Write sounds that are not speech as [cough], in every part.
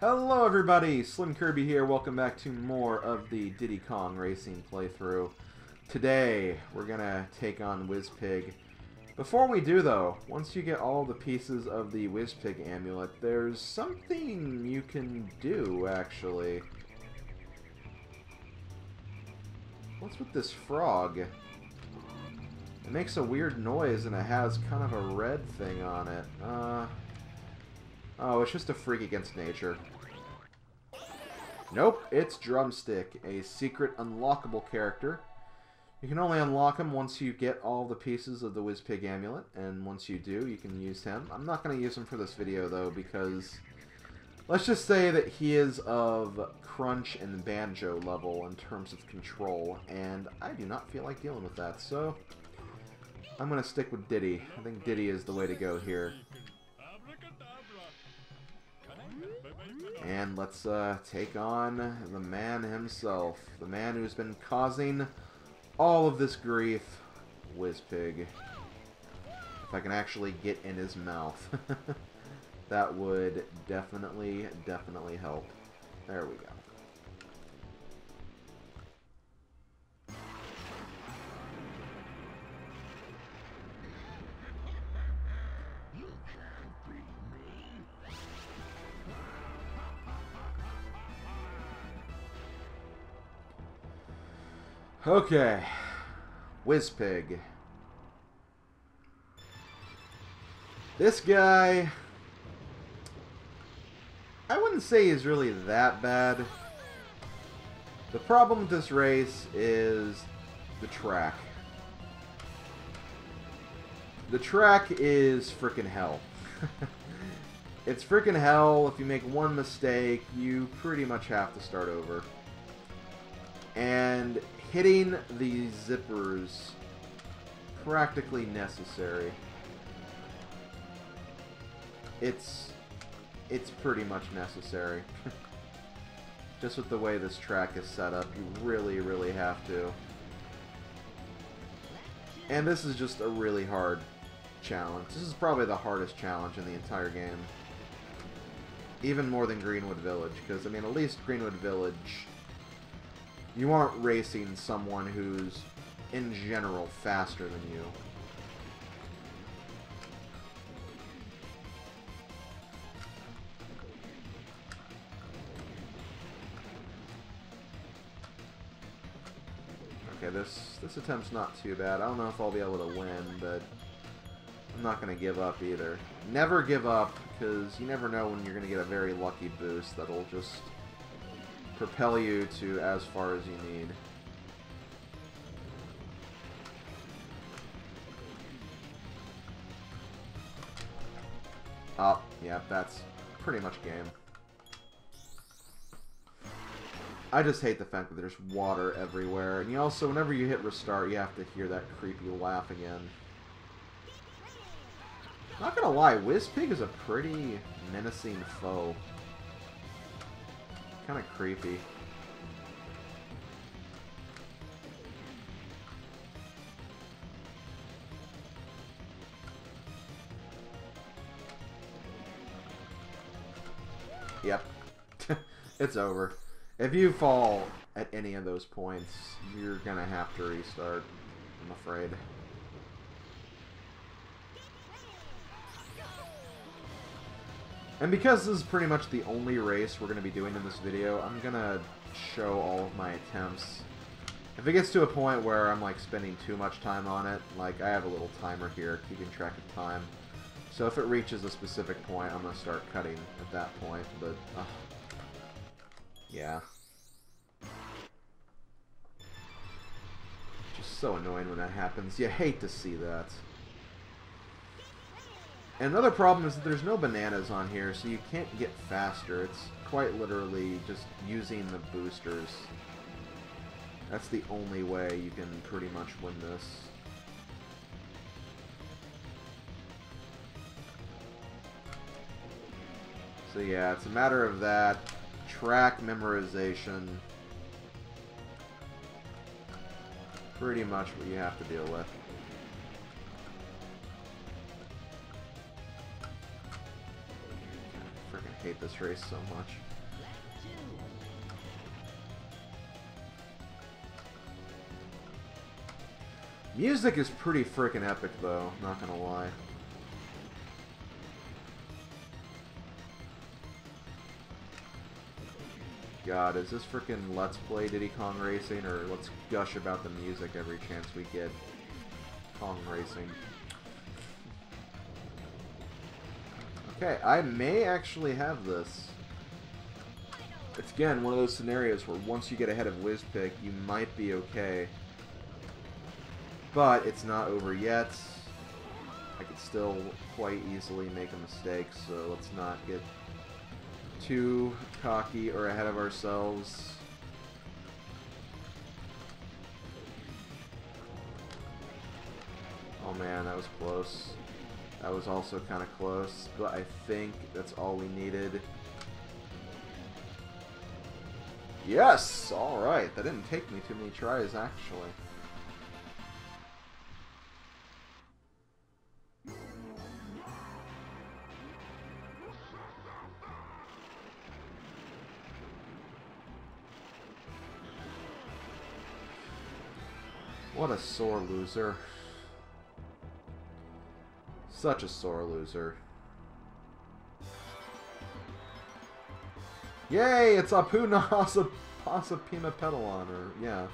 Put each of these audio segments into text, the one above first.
Hello everybody, Slim Kirby here. Welcome back to more of the Diddy Kong Racing playthrough. Today, we're gonna take on Wizpig. Before we do though, once you get all the pieces of the Wizpig amulet, there's something you can do, actually. What's with this frog? It makes a weird noise and it has kind of a red thing on it. Uh... Oh, it's just a freak against nature. Nope, it's Drumstick, a secret unlockable character. You can only unlock him once you get all the pieces of the Wizpig amulet, and once you do, you can use him. I'm not going to use him for this video, though, because let's just say that he is of Krunch and Banjo level in terms of control, and I do not feel like dealing with that, so I'm going to stick with Diddy. I think Diddy is the way to go here. And let's uh, take on the man himself. The man who's been causing all of this grief. Wizpig. If I can actually get in his mouth. [laughs] that would definitely, definitely help. There we go. Okay. Wizpig. This guy... I wouldn't say he's really that bad. The problem with this race is the track. The track is freaking hell. [laughs] it's freaking hell. If you make one mistake, you pretty much have to start over. And hitting the zippers practically necessary. It's it's pretty much necessary. [laughs] Just with the way this track is set up, you really, really have to. And this is just a really hard challenge. This is probably the hardest challenge in the entire game. Even more than Greenwood Village, because, I mean, at least Greenwood Village you aren't racing someone who's, in general, faster than you. Okay, this this attempt's not too bad. I don't know if I'll be able to win, but I'm not going to give up either. Never give up, because you never know when you're going to get a very lucky boost that'll just propel you to as far as you need. Oh, yeah, that's pretty much game. I just hate the fact that there's water everywhere. And you also, whenever you hit restart, you have to hear that creepy laugh again. Not gonna lie, Wizpig is a pretty menacing foe kind of creepy. Yep. [laughs] it's over. If you fall at any of those points, you're gonna have to restart, I'm afraid. And because this is pretty much the only race we're going to be doing in this video, I'm going to show all of my attempts. If it gets to a point where I'm like spending too much time on it, like I have a little timer here keeping track of time. So if it reaches a specific point, I'm going to start cutting at that point, but, uh, yeah. Just so annoying when that happens. You hate to see that. Another problem is that there's no bananas on here, so you can't get faster. It's quite literally just using the boosters. That's the only way you can pretty much win this. So yeah, it's a matter of that. Track memorization. Pretty much what you have to deal with. Hate this race so much. Music is pretty freaking epic, though, not gonna lie. God, is this freaking Let's Play Diddy Kong Racing, or let's gush about the music every chance we get Kong Racing? Okay, I may actually have this. It's again one of those scenarios where once you get ahead of Wizpig, you might be okay. But it's not over yet. I could still quite easily make a mistake, so let's not get too cocky or ahead of ourselves. Oh man, that was close. That was also kind of close, but I think that's all we needed. Yes! Alright, that didn't take me too many tries, actually. What a sore loser. Such a sore loser. Yay! It's Apu Nahasa Pasa Pima Pedalon, or, yeah.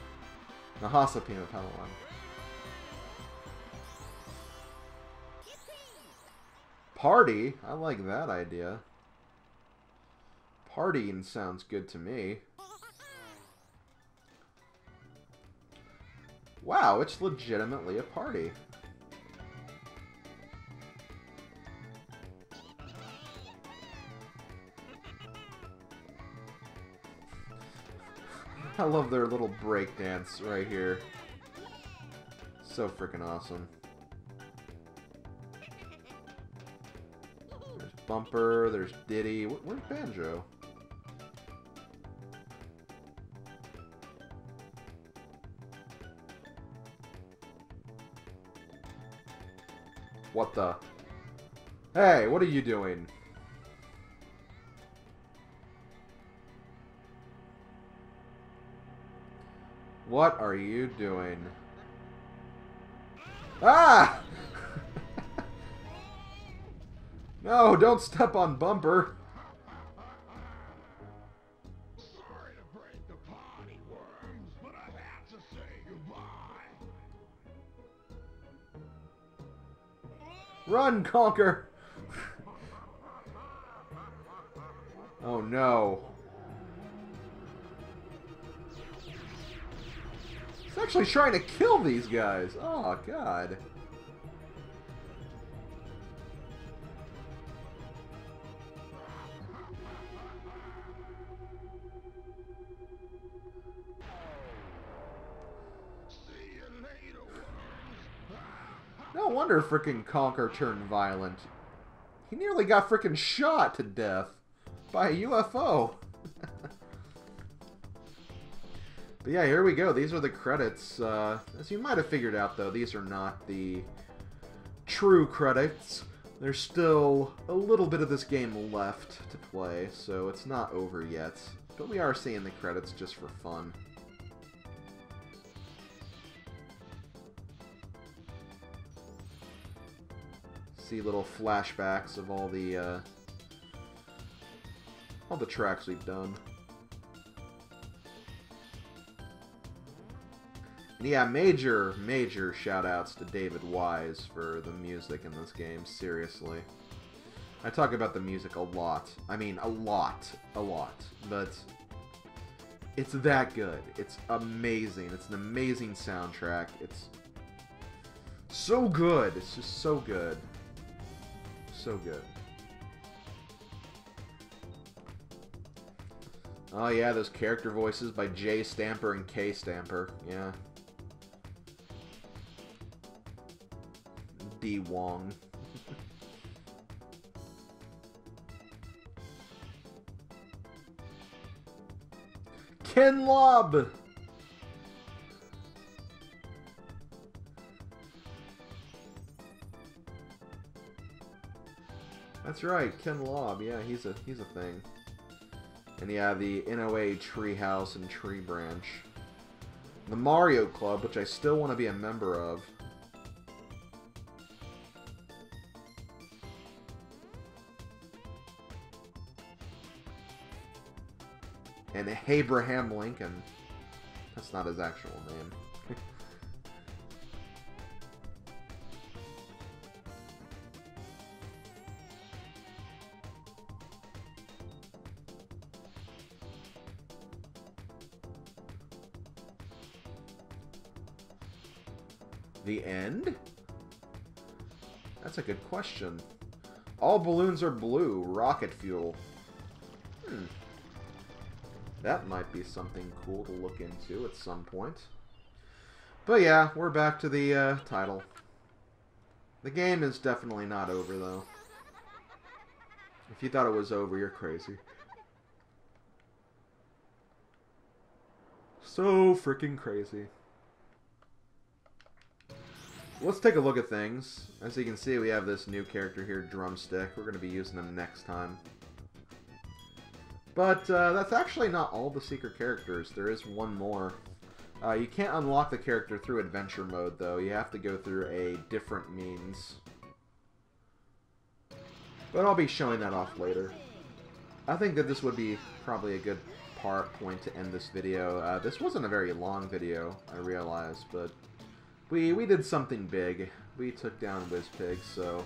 Nahasa Pima Pedalon. Party? I like that idea. Partying sounds good to me. Wow, it's legitimately a party. I love their little break dance right here. So freaking awesome. There's Bumper, there's Diddy. Where's Banjo? What the? Hey, what are you doing? What are you doing? Ah! [laughs] no, don't step on Bumper. Run, Conker! [laughs] oh no. Actually trying to kill these guys. Oh, God. No wonder frickin' Conker turned violent. He nearly got frickin' shot to death by a UFO. But yeah, here we go. These are the credits. Uh, as you might have figured out, though, these are not the true credits. There's still a little bit of this game left to play, so it's not over yet. But we are seeing the credits just for fun. see little flashbacks of all the uh, all the tracks we've done. Yeah, major, major shoutouts to David Wise for the music in this game, seriously. I talk about the music a lot. I mean, a lot. A lot. But it's that good. It's amazing. It's an amazing soundtrack. It's so good. It's just so good so good. Oh yeah, those character voices by J Stamper and K Stamper. Yeah. Wong. Ken Lobb! That's right, Ken Lobb. Yeah, he's a he's a thing. And yeah, the NOA Treehouse and Tree Branch. The Mario Club, which I still want to be a member of. And Abraham Lincoln. That's not his actual name. The end? That's a good question. All balloons are blue. Rocket fuel. Hmm. That might be something cool to look into at some point. But yeah, we're back to the uh, title. The game is definitely not over, though. If you thought it was over, you're crazy. So freaking crazy. Let's take a look at things. As you can see, we have this new character here, Drumstick. We're going to be using him next time. But uh, that's actually not all the secret characters. There is one more. Uh, you can't unlock the character through adventure mode, though. You have to go through a different means. But I'll be showing that off later. I think that this would be probably a good part point to end this video. Uh, this wasn't a very long video, I realize, but we we did something big. We took down Wizpig, so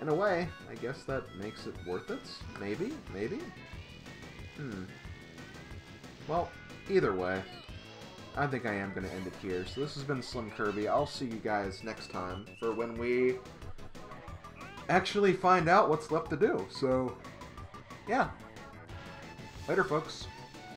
in a way, I guess that makes it worth it. Maybe, maybe. Hmm. Well, either way, I think I am going to end it here. So this has been Slim Kirby. I'll see you guys next time for when we actually find out what's left to do. So, yeah. Later, folks.